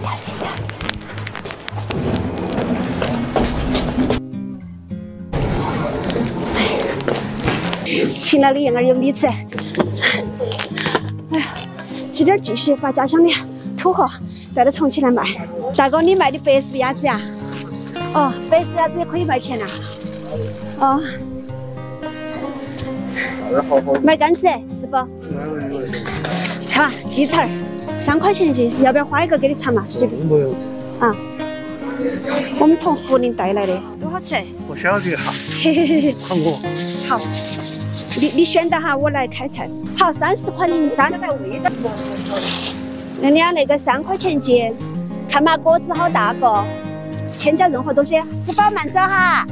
点轻点。请了的羊儿有米吃。哎呀，今天继续把家乡的土货带到重庆来卖。大哥，你卖的白素鸭子呀？哦，白素鸭子也可以卖钱呐。哦。卖杆子，是不？看嘛，鸡翅儿三块钱一斤，要不要花一个给你尝嘛？随便。啊。我们从涪陵带来的，多好吃。我晓得哈。嘿嘿嘿嘿。好。你你选的哈，我来开菜。好，三十块零三。娘娘，那个三块钱一斤，看嘛，果子好大个，添加任何东西，师傅慢走哈。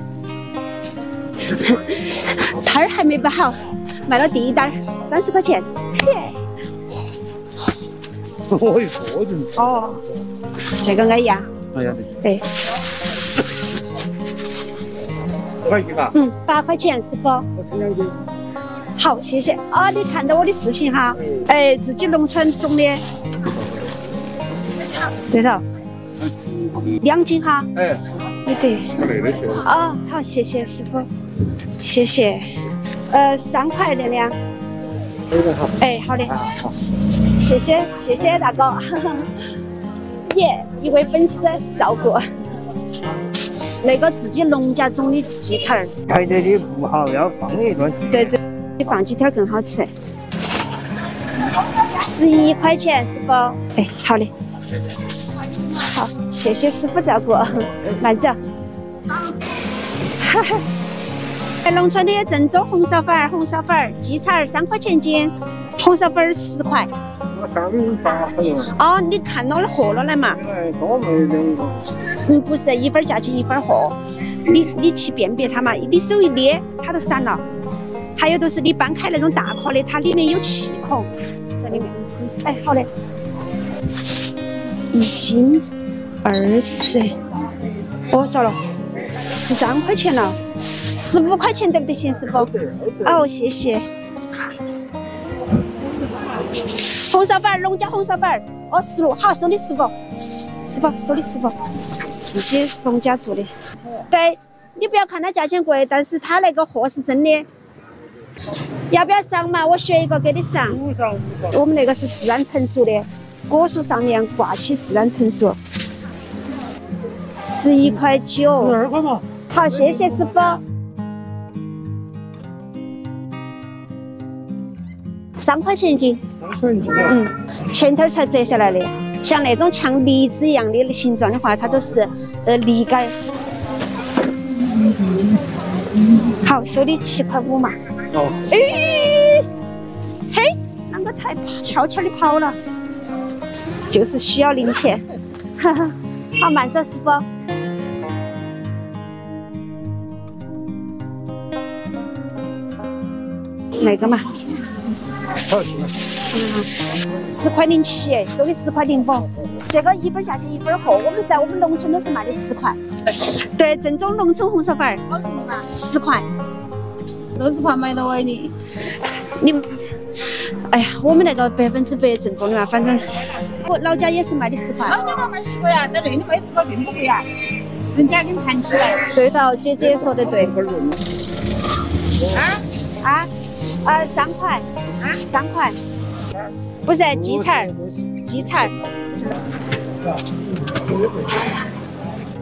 摊儿还没摆好，卖了第一单，三十块钱。我一个人。哦，这个挨压。哎呀，对。八块钱吧？嗯，八块钱，师傅。我称两斤。好，谢谢啊！你看到我的视频哈？哎，自己农村种的。对头。两斤哈？哎。也对。哦，好，谢谢师傅，谢谢。呃，三块两两。哎，好的。好。谢谢，谢谢大哥。耶，一位粉丝照顾。那个自己农家种的荠菜儿。开这里不好，要放一段时间。对对。你放几天更好吃？十一块钱，师傅。哎，好嘞。好，谢谢师傅照顾，慢走。哈哈。哎，农村的正宗红烧粉儿，红烧粉儿，荠菜儿三块钱一斤，红烧粉儿十块。哦，你看到了货了来嘛？嗯，不是一分价钱一分货，你你去辨别它嘛，你手一捏，它都散了。还有就是你搬开那种大壳的，它里面有气孔在里面。哎，好的，一斤二十，哦，糟了，十三块钱了，十五块钱得不得行，师傅？哦，谢谢。红烧粉儿，农家红烧粉儿，哦，十六，好，收你十五，师傅，收你十五，自己农家做的。对，你不要看它价钱贵，但是它那个货是真的。要不要上嘛？我选一个给你上。我们那个是自然成熟的，果树上面挂起自然成熟。十一块九。十二块嘛。好，谢谢师傅。三块钱一斤。嗯，前天才摘下来的，像那种像梨子一样的形状的话，它都是呃梨干。好，收你七块五嘛。哦，哎，嘿，啷个太悄悄的跑了？就是需要零钱，哈哈。好，慢走，师傅。哪个嘛。好，行了。行十块零七，收你十块零五。这个一分价钱一分货，我们在我们农村都是卖的十块。对，正宗农村红烧粉儿。十块。六十块买了喂你，你，哎呀，我们那个百分之百正宗的嘛，反正我老家也是卖的十块。老家都卖十块呀，在那里卖十块并不贵呀，人家给你谈起来。对头，姐姐说的对。啊啊啊！三块啊，三块，不是鸡翅，鸡翅。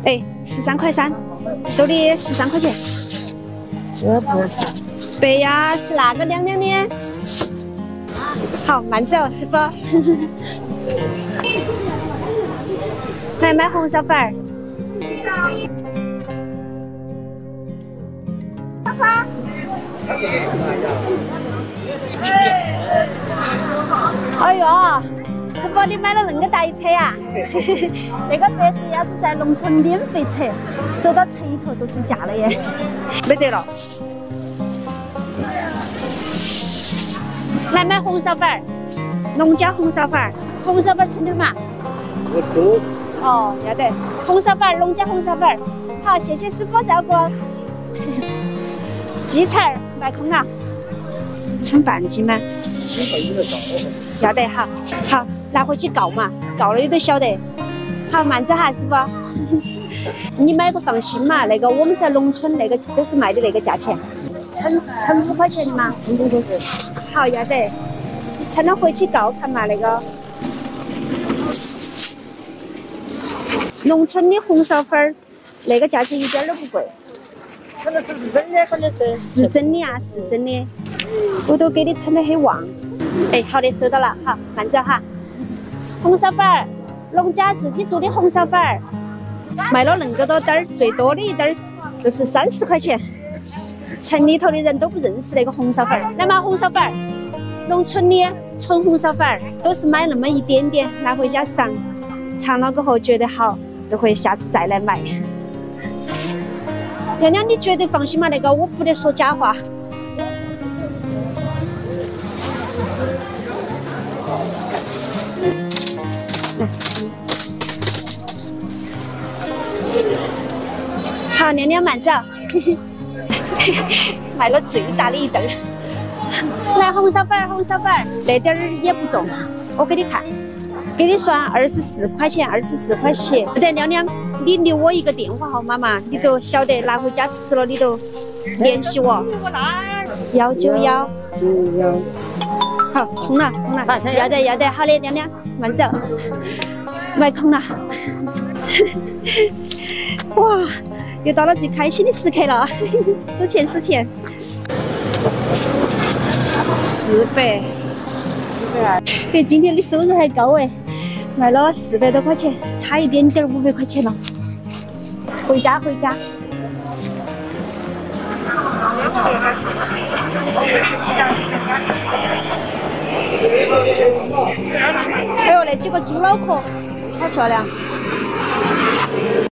哎，十三块三，收你十三块钱。我不白鸭是哪个亮亮的？好，慢走，师傅。来买红烧粉儿。哎呦，师傅，你买了恁个大一车呀？那个白素鸭子在农村免费吃，走到城里头都值价了耶，没得了。来买红烧粉儿，农家红烧粉儿，红烧粉儿称点嘛？我多。哦，要得，红烧粉儿，农家红烧粉儿。好，谢谢师傅照顾。鸡翅儿卖空了，称半斤吗？要得，好，好拿回去告嘛，告了你都晓得。好，慢着哈，师傅。你买个放心嘛，那个我们在农村那个都是卖的那个价钱，称称五块钱的嘛，称五块钱。好，要得。称了回去告看嘛，那个。农村的红苕粉儿，那个价钱一点都不贵。可能是真的，可能是是真的啊，是真的。我都给你称得很旺。哎，好的，收到了，好，慢着哈。红烧粉儿，农家自己做的红烧粉儿，卖了恁个多单儿，最多的一单儿都是三十块钱。城里头的人都不认识那个红烧粉儿，来嘛，红烧粉儿，农村的纯红烧粉儿都是买那么一点点，拿回家尝，尝了过后觉得好，都会下次再来买。娘娘，你绝对放心嘛，那个我不得说假话。好，娘娘慢走。卖了最大的一袋儿。来，红烧粉，红烧粉儿，那点儿也不重。我给你看，给你算二十四块钱，二十四块钱。对，娘娘，你留我一个电话号码嘛，你都晓得拿回家吃了，你都联系我。幺九幺。九幺。好，通了，通了。要得，要得。好的，娘娘，慢走。卖空了。哇，又到了最开心的时刻了，数钱数钱。四百，四百二。哎，今天的收入还高哎，卖了四百多块钱，差一点点五百块钱了。回家回家。哎呦那几个猪脑壳好漂亮。